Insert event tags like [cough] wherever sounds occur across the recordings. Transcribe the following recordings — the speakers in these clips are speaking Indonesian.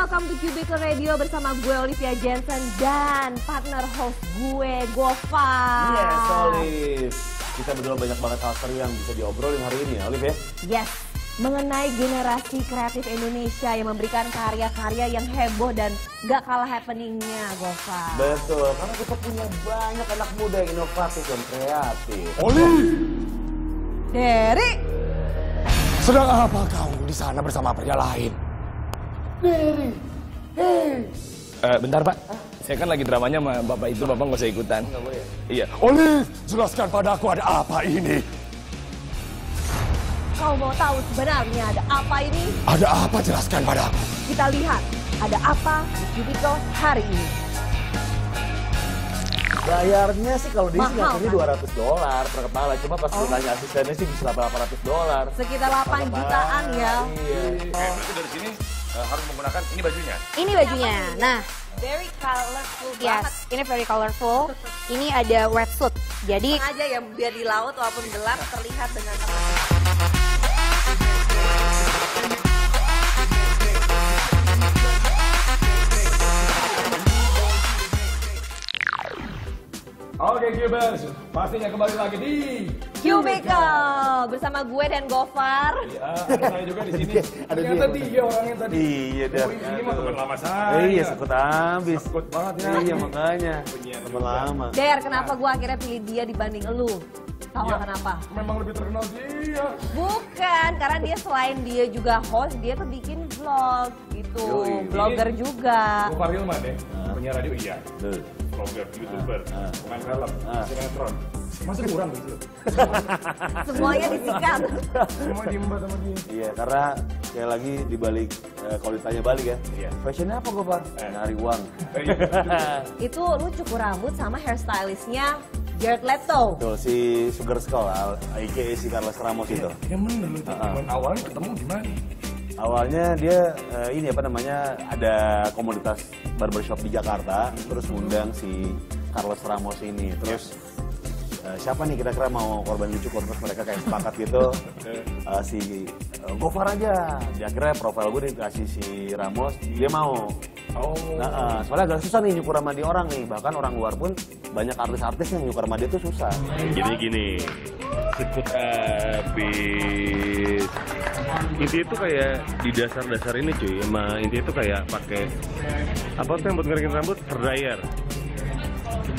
welcome to Cubicle Radio bersama gue Olivia Jensen dan partner host gue Gova. Yes, Olive. Kita berdua banyak banget hal seru yang bisa diobrolin hari ini ya, Olive ya. Yes, mengenai generasi kreatif Indonesia yang memberikan karya-karya yang heboh dan gak kalah happeningnya, Gova. Betul, karena kita punya banyak anak muda yang inovatif dan kreatif. Oli, Derry, sedang apa kau di sana bersama pria lain? Derry, hei. Eh, bentar pak, saya kan lagi dramanya sama bapak itu, bapak nggak usah ikutan. Iya. Oli, jelaskan padaku ada apa ini? kau mau tahu sebenarnya ada apa ini? Ada apa jelaskan padaku? Kita lihat ada apa di Cubicle hari ini. Bayarnya sih kalau di sini kan? 200 dolar per kepala. Cuma pas gue tanya asistennya sih bisa 800 dolar. Sekitar 8 jutaan ya. Iya. Eh, berarti dari sini eh, harus menggunakan ini bajunya. Ini bajunya. Nah, Very colorful banget. yes, ini very colorful. Ini ada wetsuit. Jadi aja ya biar di laut walaupun gelap terlihat dengan Oke Cubers, pastinya kembali lagi di. Cubicle bersama gue dan Gofar. Ya, ada saya juga di sini. Ada Ternyata dia. dia orangnya tadi. Iya, Dan. Oh, ini mah teman lama saya. Eh, iya, sekut habis. Sekut banget ya. Iya, makanya. Teman lama. Der, kenapa gue akhirnya pilih dia dibanding elu? Tahu Ya, kenapa? Memang lebih terkenal dia. Bukan, karena dia selain dia juga host, dia tuh bikin vlog gitu, Yoi. blogger juga. Gofar Hilman ya, penyiar radio iya. Vlogger, youtuber, Ah. pemain film, Ah. sinetron. Masa kurang gitu? [laughs] Semuanya disikat. Semua diembat sama dia. Iya, karena kayak lagi di balik eh, kalau ditanya balik ya. Iya. Fashionnya apa gue, Pak? Eh. Nyari uang. Eh, iya. [laughs] Itu lu cukur rambut sama hairstylistnya Jared Leto. Tuh, si Sugar Skull, aka si Carlos Ramos itu. Ya bener lu. Ah. Awalnya ketemu gimana? Awalnya dia eh, ini apa namanya ada komunitas barbershop di Jakarta, terus ngundang si Carlos Ramos ini. Terus eh, siapa nih kira-kira mau korban dicukur terus mereka kayak sepakat gitu [laughs] eh, si eh, Gofar aja. Di akhirnya profil gue dikasih si Ramos, dia mau. Oh. Nah, eh, soalnya agak susah nih nyukur sama dia orang nih. Bahkan orang luar pun banyak artis-artis yang nyukur sama dia tuh susah. gini gini sekut habis inti itu kayak di dasar-dasar ini cuy emang inti itu kayak pakai apa tuh yang buat ngeringin rambut? Hair dryer.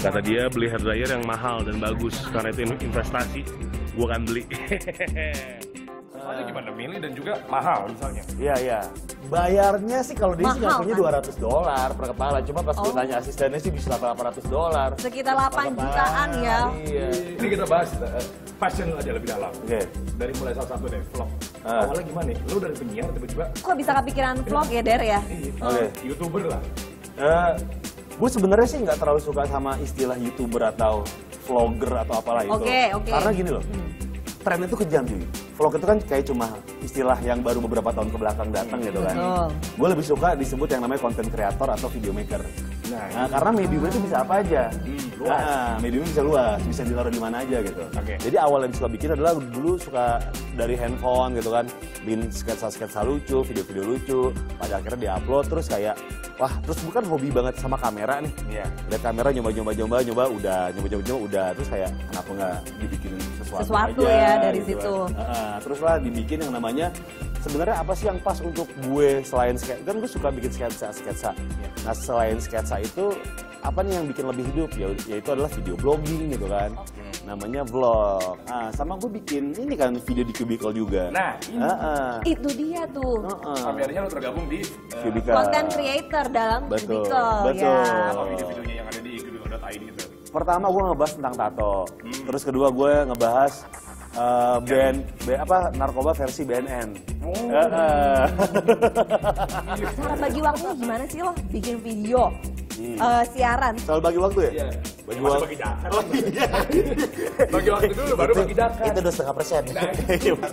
Kata dia beli hair dryer yang mahal dan bagus karena itu investasi. Gua kan beli [laughs] Soalnya gimana milih dan juga mahal misalnya. Iya iya. Bayarnya sih kalau dia sih Mahal, ngakunya kan? 200 dolar per kepala. Cuma pas gue Oh. tanya asistennya sih bisa 800 dolar. Sekitar 8 jutaan ya. Iya. Ini kita bahas eh, passion aja lebih dalam. Oke. Dari mulai salah satu deh vlog. Ah. Awalnya gimana nih? Lu dari penyiar tiba-tiba Kok bisa kepikiran vlog ya, Der ya? Oke. youtuber lah. Eh, gue sebenarnya sih nggak terlalu suka sama istilah youtuber atau vlogger atau apalah itu. Oke, oke. Karena gini loh, tren itu kejam cuy. Vlog itu kan kayak cuma istilah yang baru beberapa tahun ke belakang datang gitu kan. Betul. Gue lebih suka disebut yang namanya content creator atau video maker. Nah, Nah, karena mediumnya itu bisa apa aja. Luas. Nah, mediumnya bisa luas, bisa ditaruh di mana aja gitu. Oke. Jadi awal yang suka bikin adalah dulu suka dari handphone gitu kan, bikin sketsa-sketsa lucu, video-video lucu, pada akhirnya diupload terus kayak wah terus bukan hobi banget sama kamera nih. Iya. Lihat kamera nyoba-nyoba nyoba nyoba udah nyoba-nyoba nyoba udah terus kayak kenapa nggak dibikin sesuatu, Sesuatu aja, ya dari gitu situ. kan. Heeh, terus lah dibikin yang namanya sebenarnya apa sih yang pas untuk gue selain sketsa kan gue suka bikin sketsa sketsa nah selain sketsa itu apa nih yang bikin lebih hidup ya yaitu adalah video blogging gitu kan namanya vlog nah sama gue bikin ini kan video di cubicle juga Nah, ini. Heeh. Itu dia tuh. Heeh. Sampai akhirnya lu tergabung di eh, Cubicle. Konten creator dalam Betul, Cubicle betul. ya. apa video-videonya yang ada di kubikel.id itu. pertama gue ngebahas tentang tato terus kedua gue ngebahas eh, band, band apa narkoba versi BNN Heeh. [laughs] Cara bagi waktunya gimana sih lo bikin video eh, siaran? soal bagi waktu ya Iya. bagi waktu bagi data. [laughs] bagi waktu dulu baru bagi data. itu udah setengah persen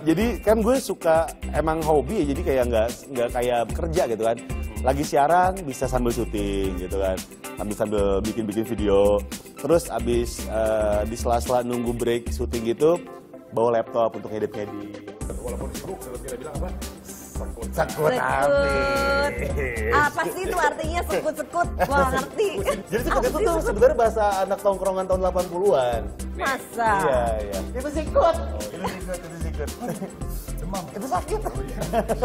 jadi kan gue suka emang hobi ya jadi kayak nggak nggak kayak kerja gitu kan lagi siaran bisa sambil syuting gitu kan sambil sambil bikin bikin video terus abis eh, di sela-sela nunggu break syuting gitu bawa laptop untuk edit edit Walaupun sibuk, kita bilang apa? Sekut Sekut Sekut. Apa sih itu artinya sekut-sekut? Gua nggak ngerti. Jadi sekut itu tuh sebenarnya bahasa anak tongkrongan tahun 80-an. Masa? Iya, iya. Itu sikut. Itu sikut, itu sikut. Demam. Itu sakit.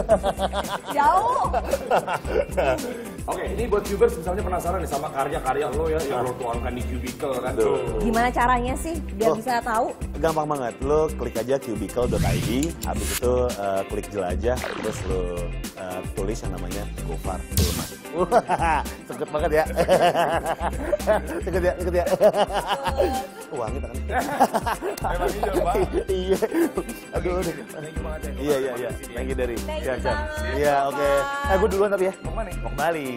[laughs] Jauh. [laughs] Oke, ini buat viewers misalnya penasaran nih sama karya-karya lo ya yang lo tuangkan di cubicle kan. Tuh. Gimana caranya sih biar Oh. bisa tahu? Gampang banget. Lo klik aja cubicle.id, habis itu eh, klik jelajah, terus lo eh, tulis yang namanya Gofar. Masuk. Sekut banget ya. Sekut ya, sekut ya. Wangi tangan. Iya, Pak. Iya. Aduh. aduh. Thank you banget ya. Iya, iya, iya. Thank you dari. Thank you Siap, Iya, oke. Eh, gue duluan tapi ya. Mau ke mana nih? Mau ke Bali.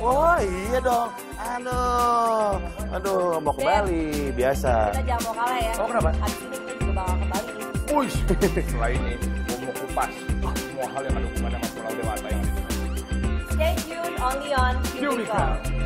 Oh iya dong. Aduh. Aduh, mau ke. Bali. Biasa. Kita jangan mau kalah ya. Oh, kenapa? Habis ini kita juga bakal ke Bali. Wih, selain ini, gue mau kupas semua hal yang ada hubungannya sama pulau dewata yang ada di. Stay tuned only on. Cubicle.